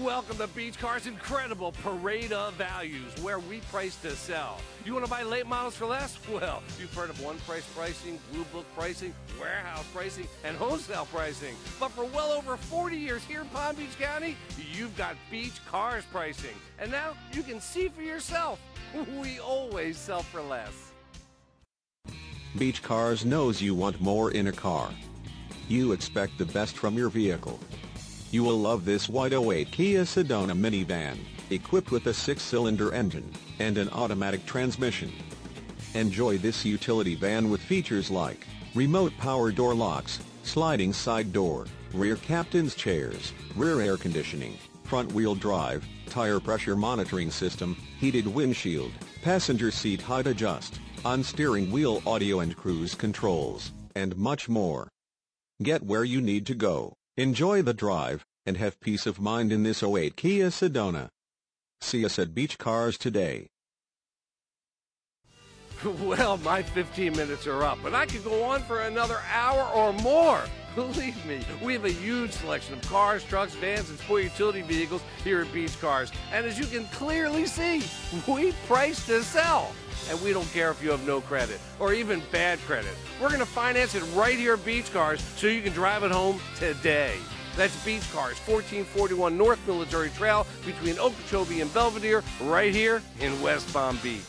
Welcome to Beach Car's incredible parade of values where we price to sell. You want to buy late models for less? Well, you've heard of one price pricing, blue book pricing, warehouse pricing, and wholesale pricing. But for well over 40 years here in Palm Beach County, you've got Beach Cars pricing. And now you can see for yourself. We always sell for less. Beach Cars knows you want more in a car. You expect the best from your vehicle. You will love this wide 08 Kia Sedona minivan, equipped with a six-cylinder engine and an automatic transmission. Enjoy this utility van with features like remote power door locks, sliding side door, rear captain's chairs, rear air conditioning, front-wheel drive, tire pressure monitoring system, heated windshield, passenger seat height adjust, on steering wheel audio and cruise controls, and much more. Get where you need to go, enjoy the drive, and have peace of mind in this 08 Kia Sedona. See us at Beach Cars today. Well, my 15 minutes are up, but I could go on for another hour or more. Believe me, we have a huge selection of cars, trucks, vans, and sport utility vehicles here at Beach Cars. And as you can clearly see, we price to sell. And we don't care if you have no credit or even bad credit. We're going to finance it right here at Beach Cars so you can drive it home today. That's Beach Cars, 1441 North Military Trail between Okeechobee and Belvedere, right here in West Palm Beach.